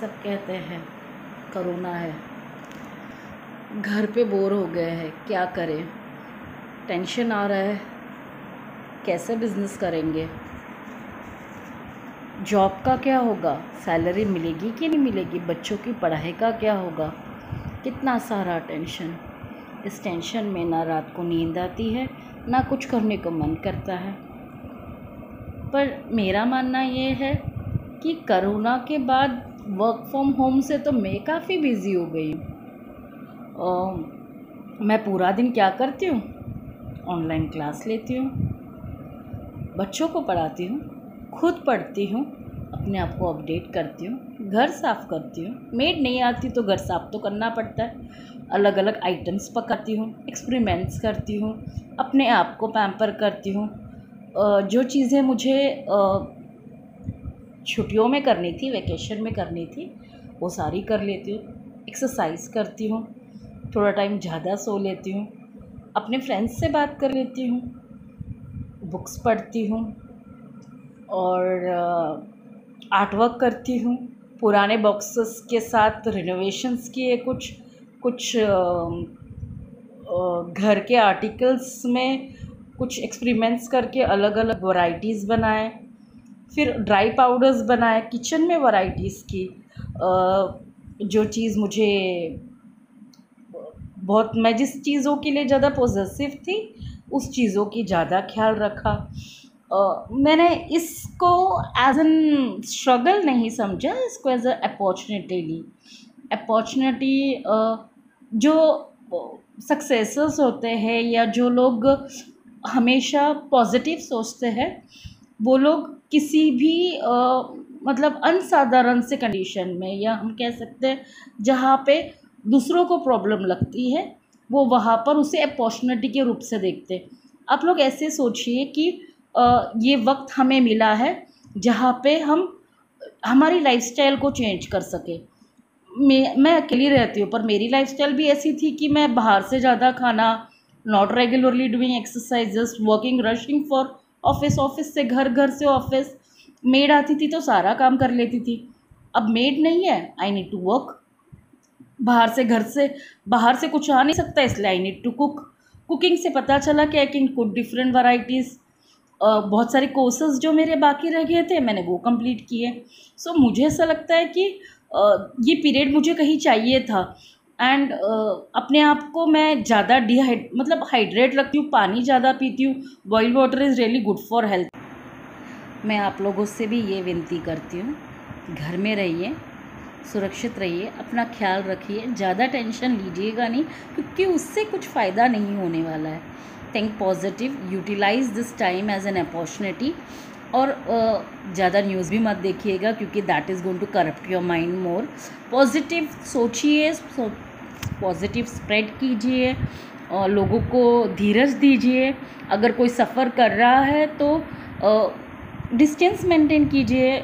सब कहते हैं करोना है। घर पे बोर हो गए हैं, क्या करें? टेंशन आ रहा है, कैसे बिज़नेस करेंगे? जॉब का क्या होगा? सैलरी मिलेगी कि नहीं मिलेगी? बच्चों की पढ़ाई का क्या होगा? कितना सारा टेंशन इस टेंशन में ना रात को नींद आती है, ना कुछ करने को मन करता है। पर मेरा मानना ये है कि करोना के बाद वर्क फ्रॉम होम से तो मैं काफ़ी बिज़ी हो गई हूँ। मैं पूरा दिन क्या करती हूँ? ऑनलाइन क्लास लेती हूँ। बच्चों को पढ़ाती हूँ। खुद पढ़ती हूँ। अपने आप को अपडेट करती हूँ। घर साफ़ करती हूँ। मेड नहीं आती तो घर साफ़ तो करना पड़ता है। अलग अलग आइटम्स पकाती हूँ। एक्सपेरिमेंट्स करती हूँ। अपने आप को पैम्पर करती हूँ। जो चीज़ें मुझे छुट्टियों में करनी थी वेकेशन में करनी थी, वो सारी कर लेती हूँ एक्सरसाइज करती हूँ, थोड़ा टाइम ज़्यादा सो लेती हूँ, अपने फ्रेंड्स से बात कर लेती हूँ बुक्स पढ़ती हूँ और आर्ट वर्क करती हूँ, पुराने बॉक्सेस के साथ रिनोवेशंस किए कुछ कुछ घर के आर्टिकल्स में कुछ एक्सपेरिमेंट्स करके अलग अलग वैरायटीज़ बनाए। फिर ड्राई पाउडर्स बनाए किचन में वैरायटीज़ की जो चीज़ मुझे, बहुत, मैं जिस चीज़ों के लिए ज़्यादा पॉजिटिव थी, उस चीज़ों की ज़्यादा ख्याल रखा। मैंने इसको एज एन स्ट्रगल नहीं समझा, इसको एज अपॉर्चुनिटी ली। अपॉर्चुनिटी जो सक्सेसर्स होते हैं या जो लोग हमेशा पॉजिटिव सोचते हैं, वो लोग किसी भी आ, मतलब अनसाधारण से कंडीशन में या हम कह सकते हैं जहाँ पे दूसरों को प्रॉब्लम लगती है वो वहाँ पर उसे अपॉर्चुनिटी के रूप से देखते हैं। आप लोग ऐसे सोचिए कि आ, ये वक्त हमें मिला है जहाँ पे हम हमारी लाइफस्टाइल को चेंज कर सके। मैं मैं अकेली रहती हूँ पर मेरी लाइफस्टाइल भी ऐसी थी कि मैं बाहर से ज़्यादा खाना not regularly doing exercises working rushing for office office से घर घर से ऑफ़िस। मेड आती थी तो सारा काम कर लेती थी। अब मेड नहीं है। आई नीड टू वर्क बाहर से घर से बाहर से कुछ आ नहीं सकता इसलिए I need to cook cooking से पता चला कि I can cook different varieties बहुत सारे कोर्सेज जो मेरे बाकी रह गए थे मैंने वो कंप्लीट किए। सो so, मुझे ऐसा लगता है कि ये पीरियड मुझे कहीं चाहिए था। एंड uh, अपने आप को मैं ज़्यादा डिहाइड मतलब हाइड्रेट रखती हूँ पानी ज़्यादा पीती हूँ। Boil water is really good for health मैं आप लोगों से भी ये विनती करती हूँ घर में रहिए सुरक्षित रहिए अपना ख्याल रखिए ज़्यादा टेंशन लीजिएगा नहीं क्योंकि उससे कुछ फ़ायदा नहीं होने वाला है। Think positive utilize this time as an opportunity और ज़्यादा न्यूज़ भी मत देखिएगा, क्योंकि that is going to corrupt your mind more positive सोचिए पॉजिटिव स्प्रेड कीजिए और लोगों को धीरज दीजिए। अगर कोई सफ़र कर रहा है तो डिस्टेंस मेंटेन कीजिए।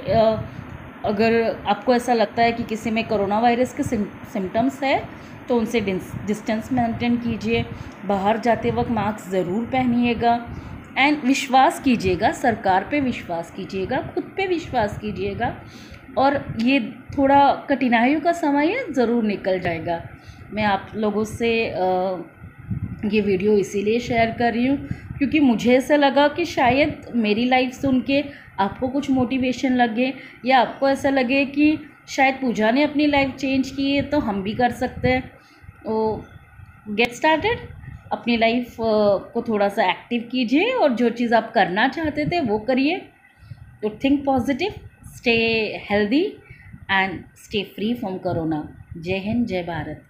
अगर आपको ऐसा लगता है कि किसी में कोरोना वायरस के सिम्टम्स है तो उनसे डिस्टेंस मेंटेन कीजिए। बाहर जाते वक्त मास्क ज़रूर पहनिएगा। एंड विश्वास कीजिएगा, सरकार पे विश्वास कीजिएगा, खुद पे विश्वास कीजिएगा, और ये थोड़ा कठिनाइयों का समय है, ज़रूर निकल जाएगा। मैं आप लोगों से ये वीडियो इसीलिए शेयर कर रही हूँ, क्योंकि मुझे ऐसा लगा कि शायद मेरी लाइफ सुन के आपको कुछ मोटिवेशन लगे, या आपको ऐसा लगे कि शायद पूजा ने अपनी लाइफ चेंज की है तो हम भी कर सकते हैं। तो गेट स्टार्टेड अपनी लाइफ को थोड़ा सा एक्टिव कीजिए और जो चीज़ आप करना चाहते थे वो करिए। तो think positive stay healthy and stay free from corona जय हिंद, जय भारत।